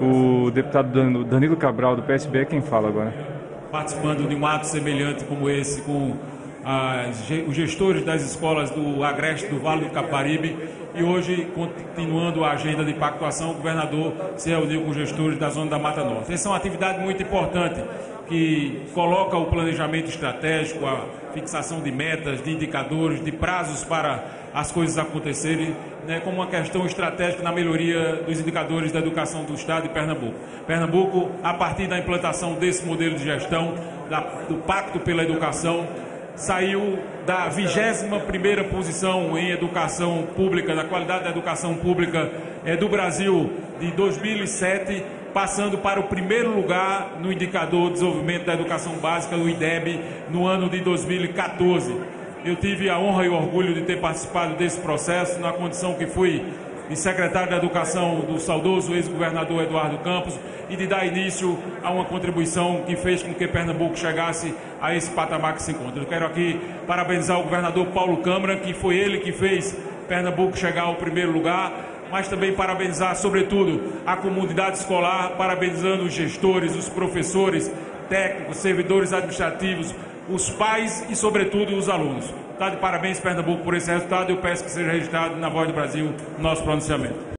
O deputado Danilo Cabral, do PSB, é quem fala agora. Participando de um ato semelhante como esse, com as, os gestores das escolas do Agreste do Vale do Caparibe e hoje, continuando a agenda de pactuação, o governador se reuniu com os gestores da Zona da Mata Norte. Essa é uma atividade muito importante que coloca o planejamento estratégico, a fixação de metas, de indicadores, de prazos para as coisas acontecerem, né, como uma questão estratégica na melhoria dos indicadores da educação do Estado de Pernambuco. Pernambuco, a partir da implantação desse modelo de gestão, da, do Pacto pela Educação, saiu da 21ª posição em educação pública, da qualidade da educação pública é, do Brasil de 2007, passando para o primeiro lugar no indicador de desenvolvimento da educação básica, o IDEB, no ano de 2014. Eu tive a honra e o orgulho de ter participado desse processo na condição que fui de secretário da Educação do saudoso ex-governador Eduardo Campos e de dar início a uma contribuição que fez com que Pernambuco chegasse a esse patamar que se encontra. Eu quero aqui parabenizar o governador Paulo Câmara, que foi ele que fez Pernambuco chegar ao primeiro lugar, mas também parabenizar, sobretudo, a comunidade escolar, parabenizando os gestores, os professores, técnicos, servidores administrativos, os pais e, sobretudo, os alunos. Está de parabéns, Pernambuco, por esse resultado eu peço que seja registrado na Voz do Brasil nosso pronunciamento.